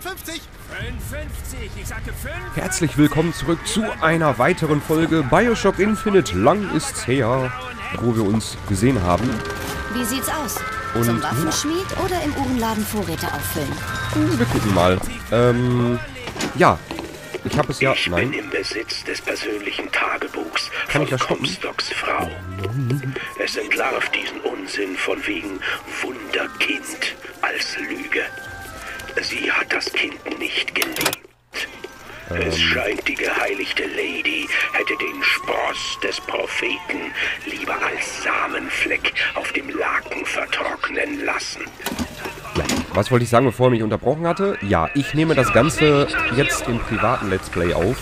55. 55, ich sagte 5. Herzlich willkommen zurück zu einer weiteren Folge Bioshock Infinite. Lang ist's her, wo wir uns gesehen haben. Wie sieht's aus? Und- Zum Waffenschmied oder im Uhrenladen Vorräte auffüllen? Hm, Wir gucken mal. Ähm, ja. Ich habe es ja. Ich Nein. bin im Besitz des persönlichen Tagebuchs Kann ich das stoppen? Comstocks Frau. Es entlarvt diesen Unsinn von wegen Wunderkind als Lüge. Sie hat das Kind nicht geliebt. Ähm. Es scheint, die geheiligte Lady hätte den Spross des Propheten lieber als Samenfleck auf dem Laken vertrocknen lassen. Was wollte ich sagen, bevor er mich unterbrochen hatte? Ja, ich nehme das Ganze jetzt im privaten Let's Play auf.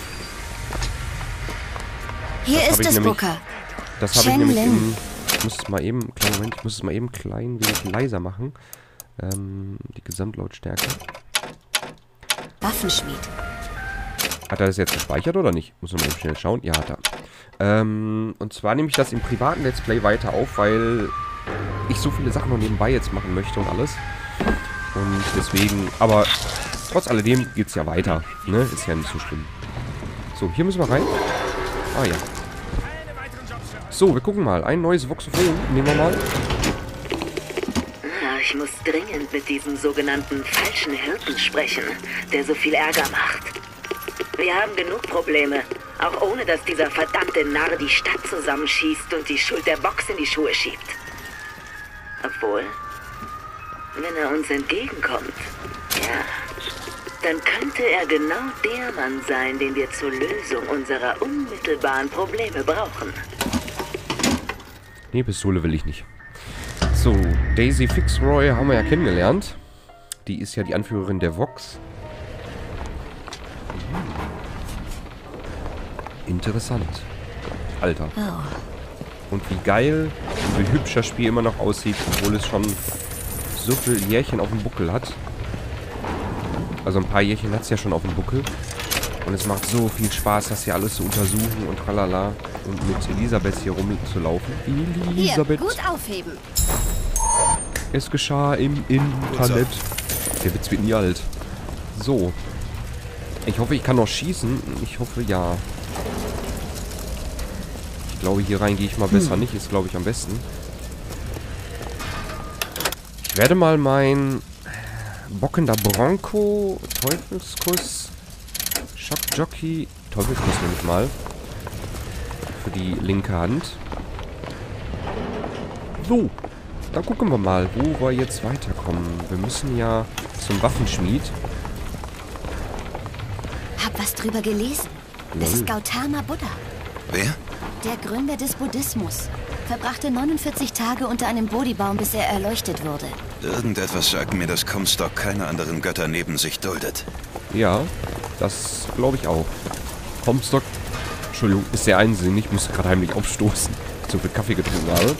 Hier hab ist es, nämlich- Booker. Das habe ich nämlich im. Ich muss es mal eben. Kleinen Moment, ich muss es mal eben klein wenig leiser machen. Ähm, die Gesamtlautstärke. Waffenschmied. Hat er das jetzt gespeichert oder nicht? Muss man mal eben schnell schauen. Ja, hat er. Ähm, und zwar nehme ich das im privaten Let's Play weiter auf, weil ich so viele Sachen noch nebenbei jetzt machen möchte und alles. Und deswegen, aber trotz alledem geht es ja weiter. Ne? Ist ja nicht so schlimm. So, hier müssen wir rein. Ah ja. So, wir gucken mal. Ein neues Voxophon. Nehmen wir mal. Dringend mit diesem sogenannten falschen Hirten sprechen, der so viel Ärger macht. Wir haben genug Probleme, auch ohne dass dieser verdammte Narr die Stadt zusammenschießt und die Schuld der Box in die Schuhe schiebt. Obwohl, wenn er uns entgegenkommt, ja, dann könnte er genau der Mann sein, den wir zur Lösung unserer unmittelbaren Probleme brauchen. Nee, Pistole will ich nicht. So, Daisy Fitzroy haben wir ja kennengelernt. Die ist ja die Anführerin der Vox. Interessant. Alter. Oh. Und wie geil und wie hübsch das Spiel immer noch aussieht, obwohl es schon so viel Jährchen auf dem Buckel hat. Also ein paar Jährchen hat es ja schon auf dem Buckel. Und es macht so viel Spaß, das hier alles zu untersuchen und tralala. Und mit Elisabeth hier rumzulaufen. Hier, Elisabeth. gut aufheben. Es geschah im Internet. Der Witz wird nie alt. So. Ich hoffe, ich kann noch schießen. Ich hoffe, ja. Ich glaube, hier rein gehe ich mal besser nicht. Ist, glaube ich, am besten. Ich werde mal mein bockender Bronco, Teufelskuss, Schockjockey, Teufelskuss nehme ich mal. Für die linke Hand. So. Dann gucken wir mal, wo wir jetzt weiterkommen. Wir müssen ja zum Waffenschmied. Hab was drüber gelesen. Das ist Gautama Buddha, Wer? der Gründer des Buddhismus. Verbrachte 49 Tage unter einem Bodhibaum, bis er erleuchtet wurde. Irgendetwas sagt mir, dass Comstock keine anderen Götter neben sich duldet. Ja, das glaube ich auch. Comstock, Entschuldigung, ist sehr einsinnig. Ich musste gerade heimlich aufstoßen. So viel Kaffee getrunken habe.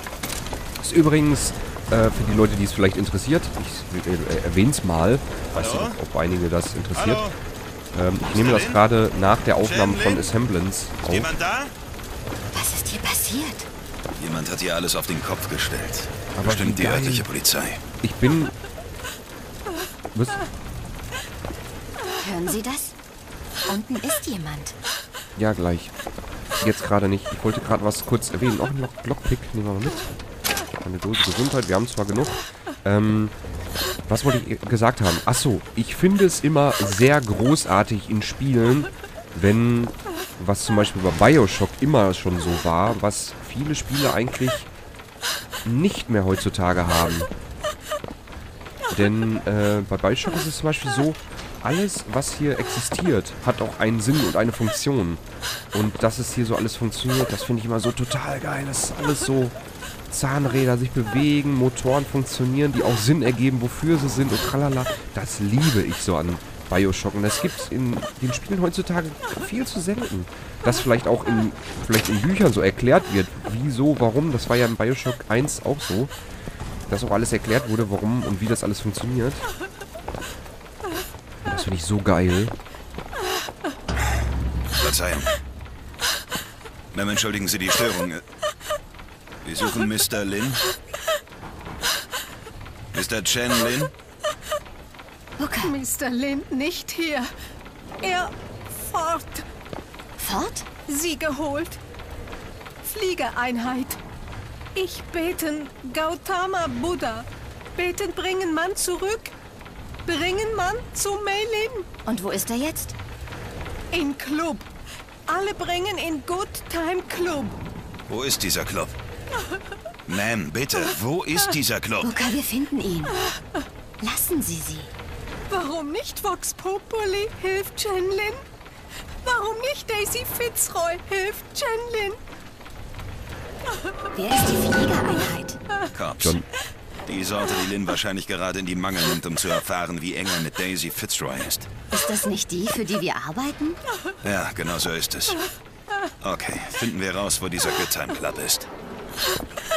Ist übrigens, äh, für die Leute, die es vielleicht interessiert, ich äh, erwähne es mal. Weiß nicht, ob einige das interessiert. Ähm, ich nehme das gerade nach der Aufnahme von Assemblance auf. da? Was ist hier passiert? Jemand hat hier alles auf den Kopf gestellt. Aber Bestimmt die örtliche Polizei. Ich bin... Was? Hören Sie das? Unten ist jemand. Ja, gleich. Jetzt gerade nicht. Ich wollte gerade was kurz erwähnen. Auch ein Lock Lockpick nehmen wir mal mit. Eine Dose Gesundheit. Wir haben zwar genug. Ähm, was wollte ich gesagt haben? Achso, ich finde es immer sehr großartig in Spielen, wenn, was zum Beispiel bei Bioshock immer schon so war, was viele Spiele eigentlich nicht mehr heutzutage haben. Denn äh, bei Bioshock ist es zum Beispiel so, alles, was hier existiert, hat auch einen Sinn und eine Funktion. Und dass es hier so alles funktioniert, das finde ich immer so total geil. Das ist alles so Zahnräder sich bewegen, Motoren funktionieren, die auch Sinn ergeben, wofür sie sind und tralala. Das liebe ich so an Bioshock. Und das gibt es in den Spielen heutzutage viel zu selten. Dass vielleicht auch in, vielleicht in Büchern so erklärt wird, wieso, warum. Das war ja in Bioshock 1 auch so. Dass auch alles erklärt wurde, warum und wie das alles funktioniert. Das finde ich so geil. Verzeihung. Ma'am, entschuldigen Sie die Störung. Wir suchen Mr. Lin. Mr. Chen Lin? Booker, Mr. Lind nicht hier. Er fort. fort? Sie geholt. Fliegereinheit. Ich beten Gautama Buddha. Beten bringen Mann zurück. Bringen Mann zu Melin. Und wo ist er jetzt? In Club. Alle bringen in Good Time Club. Wo ist dieser Club? Ma'am, bitte, wo ist dieser Club? Booker, wir finden ihn. Lassen Sie sie. Warum nicht Vox Populi hilft Chenlin? Warum nicht Daisy Fitzroy hilft Chenlin? Wer ist die Fliegereinheit? Cops. John. Die Sorte, die Lynn wahrscheinlich gerade in die Mangel nimmt, um zu erfahren, wie eng er mit Daisy Fitzroy ist. Ist das nicht die, für die wir arbeiten? Ja, genau so ist es. Okay, finden wir raus, wo dieser Good Time Club ist.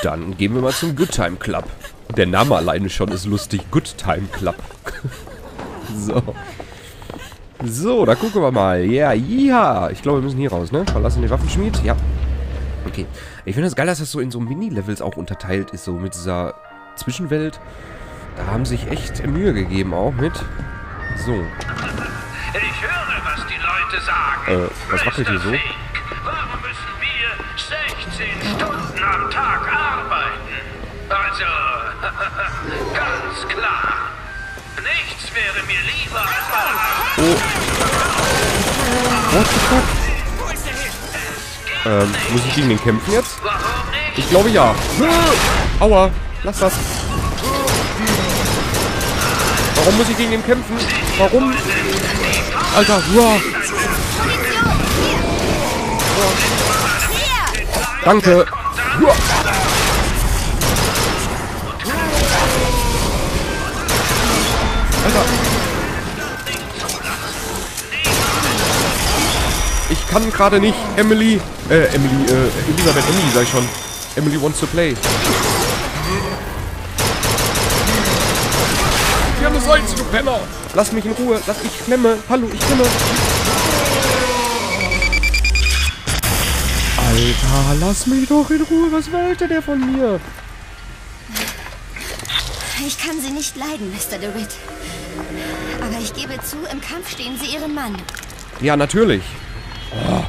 Dann gehen wir mal zum Good Time Club. Der Name alleine schon ist lustig. Good Time Club. so. So, da gucken wir mal. Ja, ja. Ich glaube, wir müssen hier raus, ne? Verlassen den Waffenschmied. Ja. Okay. Ich finde es das geil, dass das so in so Mini-Levels auch unterteilt ist, so mit dieser Zwischenwelt. Da haben sich echt Mühe gegeben auch mit. So. Ich höre, was die Leute sagen. Äh, was wackelt hier so? Fink, warum müssen wir 16 Stunden am Tag arbeiten? Also, ganz klar. Nichts wäre mir lieber als meine What the fuck? Ähm, muss ich gegen den kämpfen jetzt? Ich glaube ja. Aua, lass das. Warum muss ich gegen den kämpfen? Warum? Alter, wow. Danke. Uah. Alter. Ich kann gerade nicht. Emily. Äh, Emily, äh, Elisabeth, Emily, sag ich schon. Emily wants to play. Wir haben eine Seite, du Penner. Lass mich in Ruhe. Lass ich klemme. Hallo, ich klemme. Alter, lass mich doch in Ruhe. Was wollte der von mir? Ich kann Sie nicht leiden, Mr. DeWitt. Aber ich gebe zu, im Kampf stehen Sie Ihren Mann. Ja, natürlich. Oh.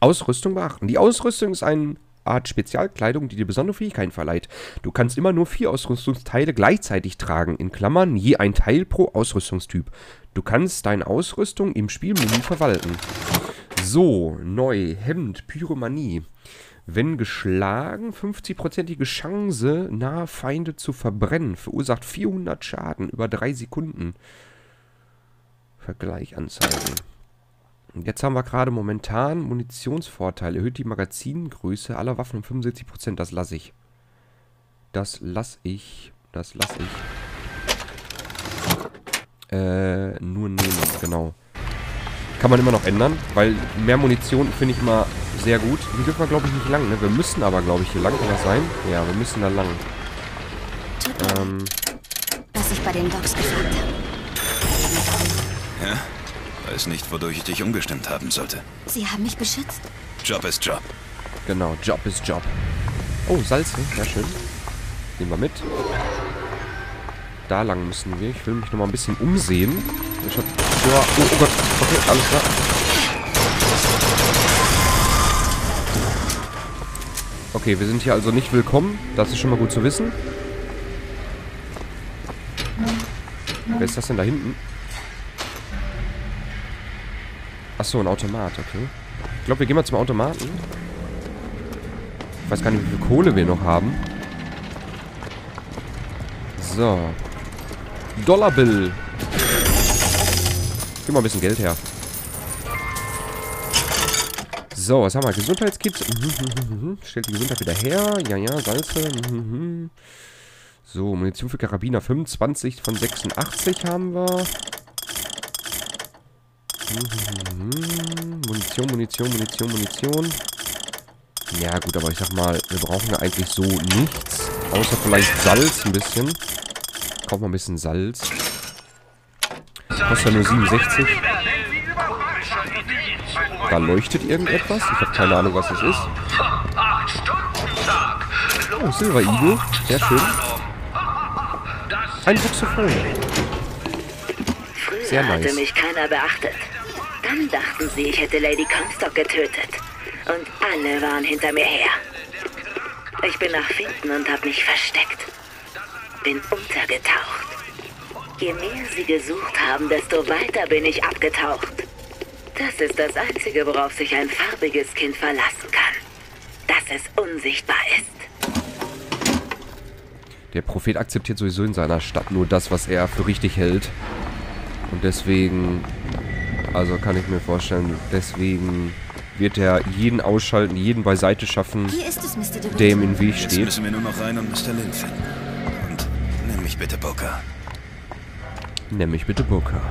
Ausrüstung beachten. Die Ausrüstung ist eine Art Spezialkleidung, die dir besondere Fähigkeiten verleiht. Du kannst immer nur vier Ausrüstungsteile gleichzeitig tragen, in Klammern je ein Teil pro Ausrüstungstyp. Du kannst deine Ausrüstung im Spielmenü verwalten. So, neu, Hemd, Pyromanie. Wenn geschlagen, 50%ige Chance, nahe Feinde zu verbrennen. Verursacht 400 Schaden über 3 Sekunden. Vergleich anzeigen. Jetzt haben wir gerade momentan Munitionsvorteil. Erhöht die Magazingröße aller Waffen um 75%. Das lasse ich. Das lasse ich. Das lasse ich. Äh, nur nehmen, genau. Kann man immer noch ändern, weil mehr Munition finde ich immer sehr gut. Hier dürfen wir, glaube ich, nicht lang, ne? Wir müssen aber, glaube ich, hier lang. Kann das sein? Ja, wir müssen da lang. Ähm, was ich bei den Docs gefragt habe. Ja? Weiß nicht, wodurch ich dich umgestimmt haben sollte. Sie haben mich beschützt. Job ist Job. genau. Job ist Job. Oh, Salze. Sehr schön. Nehmen wir mit. Da lang müssen wir. Ich will mich noch mal ein bisschen umsehen. Ich hab, ja, oh, oh Gott. Okay, alles klar. Okay, wir sind hier also nicht willkommen. Das ist schon mal gut zu wissen. Wer ist das denn da hinten? Achso, ein Automat, okay. Ich glaube, wir gehen mal zum Automaten. Ich weiß gar nicht, wie viel Kohle wir noch haben. So. Dollarbill. Gib mal ein bisschen Geld her. So, was haben wir? Gesundheitskit. Mhm, Stellt die Gesundheit wieder her. Ja, ja, Salze. Mhm. So, Munition für Karabiner 25 von 86 haben wir. Munition, Munition, Munition, Munition. Ja gut, aber ich sag mal, wir brauchen ja eigentlich so nichts. Außer vielleicht Salz ein bisschen. Kaufen wir ein bisschen Salz. Kostet ja nur 67. Da leuchtet irgendetwas. Ich habe keine Ahnung, was das ist. Oh, Silver Eagle. Sehr schön. Ein Saxophon. Sehr hatte nice. mich keiner beachtet. Dann dachten sie, ich hätte Lady Comstock getötet. Und alle waren hinter mir her. Ich bin nach Finden und habe mich versteckt. Bin untergetaucht. Je mehr sie gesucht haben, desto weiter bin ich abgetaucht. Das ist das Einzige, worauf sich ein farbiges Kind verlassen kann. Dass es unsichtbar ist. Der Prophet akzeptiert sowieso in seiner Stadt nur das, was er für richtig hält. Und deswegen, also kann ich mir vorstellen, deswegen wird er jeden ausschalten, jeden beiseite schaffen, Hier ist es, ihm im Weg Jetzt steht. müssen wir nur noch rein und Mr. Lin finden. Und nimm mich bitte, Booker. Nämlich bitte Booker.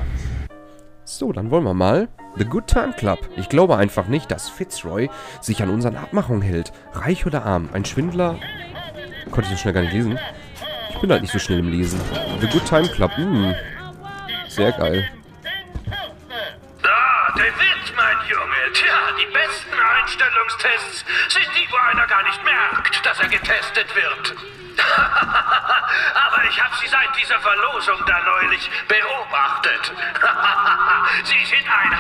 So, dann wollen wir mal. The Good Time Club. Ich glaube einfach nicht, dass Fitzroy sich an unseren Abmachungen hält. Reich oder arm. Ein Schwindler. Konnte ich so schnell gar nicht lesen. Ich bin halt nicht so schnell im Lesen. The Good Time Club. Hm. Sehr geil. Ah, DeWitt, mein Junge. Tja, die besten Einstellungstests sind die, wo einer gar nicht merkt, dass er getestet wird. Aber ich habe Sie seit dieser Verlosung da neulich beobachtet. Sie sind ein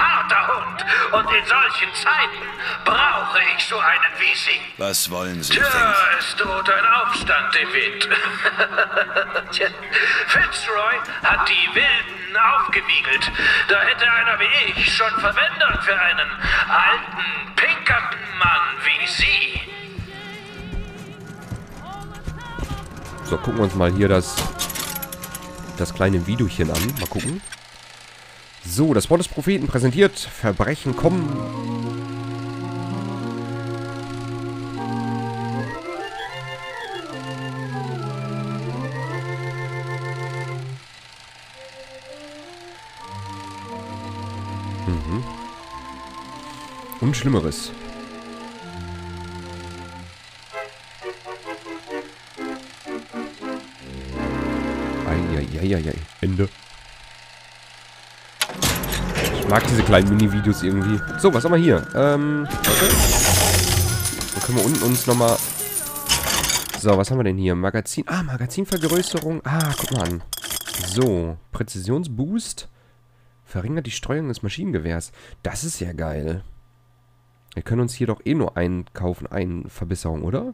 und in solchen Zeiten brauche ich so einen wie Sie. Was wollen Sie, Tja, Fink? es droht ein Aufstand, DeWitt. Tja, Fitzroy hat die Wilden aufgewiegelt. Da hätte einer wie ich schon Verwendung für einen alten, Pinkerton-Mann wie Sie. So, gucken wir uns mal hier das, das kleine Videochen an. Mal gucken. So, das Wort des Propheten präsentiert. Verbrechen kommen. Mhm. Und Schlimmeres. Ende. Mag diese kleinen Mini-Videos irgendwie. So, was haben wir hier? Ähm, warte. Dann können wir unten uns nochmal... So, was haben wir denn hier? Magazin... Ah, Magazinvergrößerung. Ah, guck mal an. So, Präzisionsboost. Verringert die Streuung des Maschinengewehrs. Das ist ja geil. Wir können uns hier doch eh nur einkaufen. Eine Verbesserung, oder?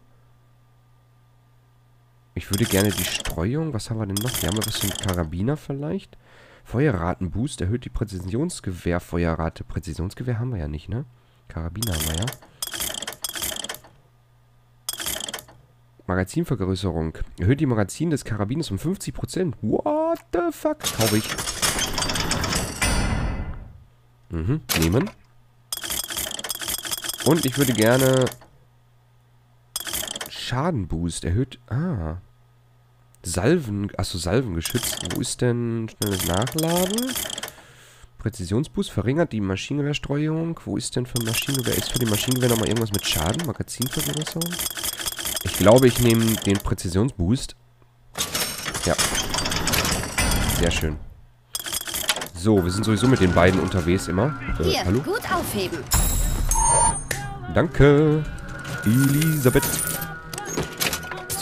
Ich würde gerne die Streuung. Was haben wir denn noch? Hier haben wir für einen Karabiner vielleicht. Feuerratenboost erhöht die Präzisionsgewehr-Feuerrate. Präzisionsgewehr haben wir ja nicht, ne? Karabiner haben wir ja. Magazinvergrößerung. Erhöht die Magazin des Karabiners um 50%. What the fuck? Kaufe ich. Mhm, nehmen. Und ich würde gerne... Schadenboost erhöht... Ah. Salven... Achso, Salvengeschütz. Wo ist denn schnelles Nachladen? Präzisionsboost verringert die Maschinengewehrstreuung. Wo ist denn für Maschinengewehr? Ist für die Maschinengewehr nochmal irgendwas mit Schaden? Magazinvergrößerung? Ich glaube, ich nehme den Präzisionsboost. Ja. Sehr schön. So, wir sind sowieso mit den beiden unterwegs immer. Äh, Hier, hallo? gut aufheben. Danke, Elisabeth.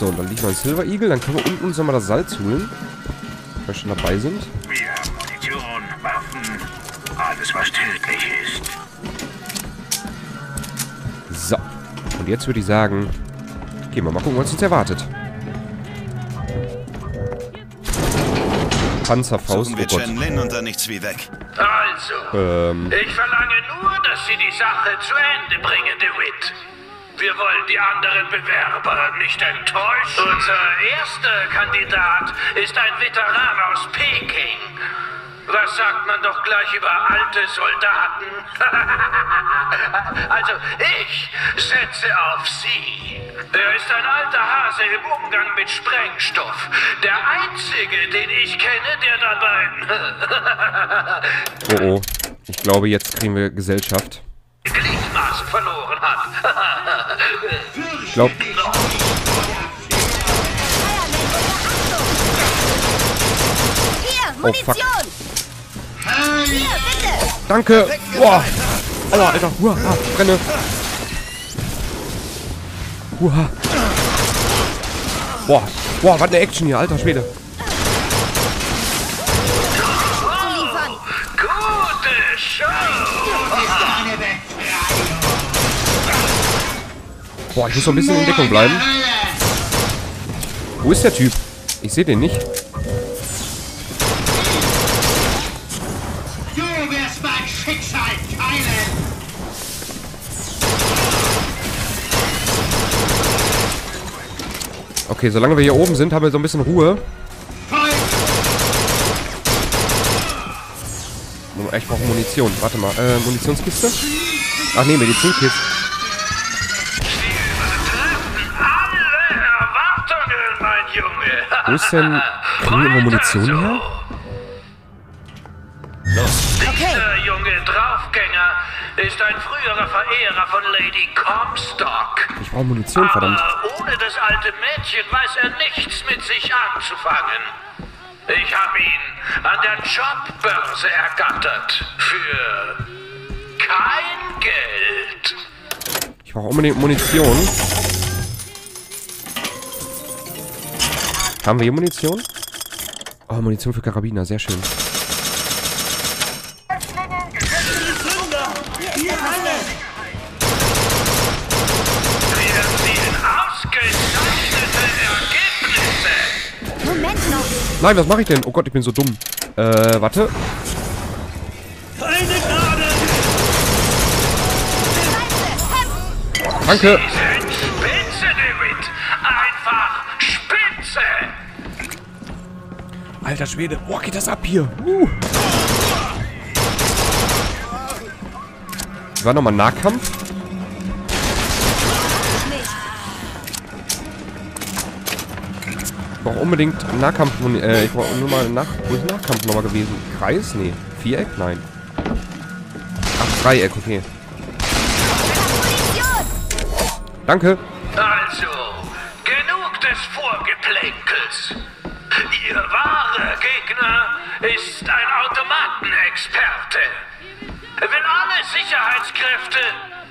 So, und dann liegt noch ein Silver Eagle. Dann können wir unten uns nochmal das Salz holen. Wenn wir schon dabei sind. Wir haben Munition, Waffen, alles was tödlich ist. So. Und jetzt würde ich sagen, gehen wir mal gucken, was uns erwartet. Panzerfaust, Suchen oh wir Gott. Chen Lin und dann nichts wie weg. Also, Ähm, ich verlange nur, dass Sie die Sache zu Ende bringen, DeWitt. Wir wollen die anderen Bewerber nicht enttäuschen. Unser erster Kandidat ist ein Veteran aus Peking. Was sagt man doch gleich über alte Soldaten? also, ich setze auf Sie. Er ist ein alter Hase im Umgang mit Sprengstoff. Der einzige, den ich kenne, der dabei oh oh. Ich glaube, jetzt kriegen wir Gesellschaft. Gliedmaßen verloren hat. Ich glaube, Hier, Oh! Hier, bitte! danke. Boah. Alter, Alter. Huah, ah, brenne. Huah. Boah. Boah, was eine Action hier, alter Schwede. Boah, ich muss noch ein bisschen in Deckung bleiben. Wo ist der Typ? Ich sehe den nicht. Du wirst mein Schicksal teilen! Okay, solange wir hier oben sind, haben wir so ein bisschen Ruhe. Ich brauche Munition. Warte mal. Äh, Munitionskiste? Ach nee, Medizinkiste. Wo ist denn... Kriegen wir Munition her? Dieser junge Draufgänger ist ein früherer Verehrer von Lady Comstock. Ich brauche Munition, verdammt. Aber ohne das alte Mädchen weiß er nichts mit sich anzufangen. Ich habe ihn an der Jobbörse ergattert. Für kein Geld. Ich brauche unbedingt Munition. Haben wir hier Munition? Oh, Munition für Karabiner. Sehr schön. Nein, was mache ich denn? Oh Gott, ich bin so dumm. Äh, warte. Danke. Alter Schwede. Boah, geht das ab hier. Uh. War nochmal Nahkampf. Ich brauche unbedingt Nahkampf. Äh, ich brauche nur mal nach. Wo ist Nahkampf nochmal gewesen? Kreis? Nee. Viereck? Nein. Ach, Dreieck, okay. Danke. Ist ein Automatenexperte. Er will alle Sicherheitskräfte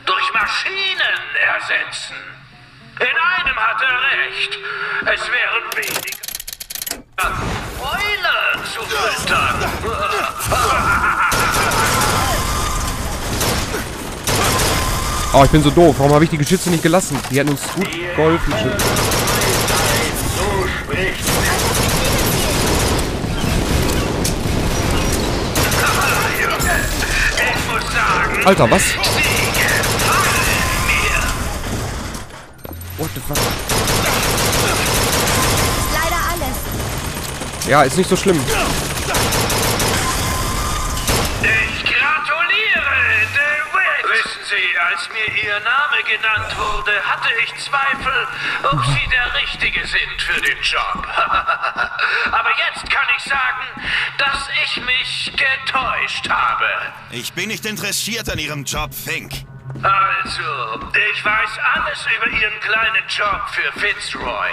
durch Maschinen ersetzen. In einem hat er recht. Es wären weniger Euler zu füttern. Oh, ich bin so doof. Warum habe ich die Geschütze nicht gelassen? Die hätten uns gut geholfen. Alter, was? What the fuck? Leider alles. Ja, ist nicht so schlimm. Als mir Ihr Name genannt wurde, hatte ich Zweifel, ob Sie der Richtige sind für den Job. Aber jetzt kann ich sagen, dass ich mich getäuscht habe. Ich bin nicht interessiert an Ihrem Job, Fink. Also, ich weiß alles über Ihren kleinen Job für Fitzroy.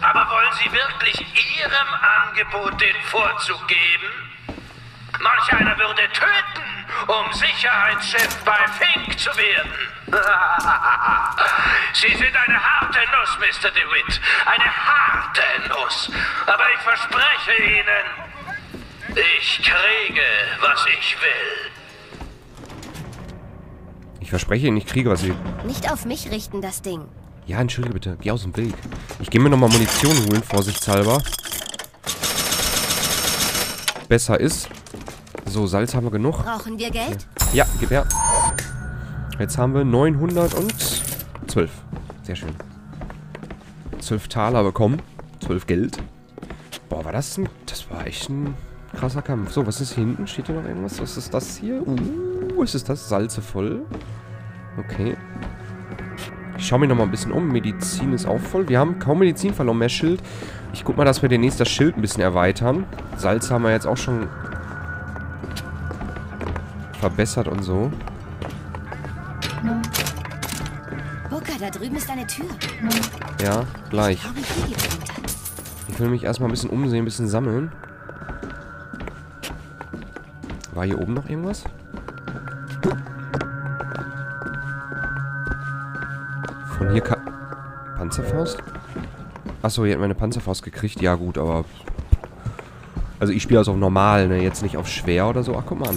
Aber wollen Sie wirklich Ihrem Angebot den Vorzug geben? Manch einer würde töten, um Sicherheitschef bei Fink zu werden. Sie sind eine harte Nuss, Mr. DeWitt. Eine harte Nuss. Aber ich verspreche Ihnen, ich kriege, was ich will. Ich verspreche Ihnen, ich kriege was. Sie Nicht auf mich richten, das Ding. ja, entschuldige bitte. Geh aus dem Weg. Ich gehe mir nochmal Munition holen, vorsichtshalber. Besser ist. So, Salz haben wir genug. Brauchen wir Geld? Ja, gib her. Jetzt haben wir 912. Sehr schön. 12 Taler bekommen. 12 Geld. Boah, war das ein... Das war echt ein krasser Kampf. So, was ist hier hinten? Steht hier noch irgendwas? Was ist das hier? Uh, was ist das? Salze voll. Okay. Ich schaue mich noch mal ein bisschen um. Medizin ist auch voll. Wir haben kaum Medizin verloren, mehr Schild. Ich guck mal, dass wir demnächst das Schild ein bisschen erweitern. Salz haben wir jetzt auch schon verbessert und so. Booker, da drüben ist eine Tür. Ja, gleich. Ich will mich erstmal ein bisschen umsehen, ein bisschen sammeln. War hier oben noch irgendwas? Von hier kann... Panzerfaust? Achso, ihr habt meine Panzerfaust gekriegt. Ja gut, aber... Also ich spiele das auf normal, ne? Jetzt nicht auf schwer oder so. Ach, guck mal an.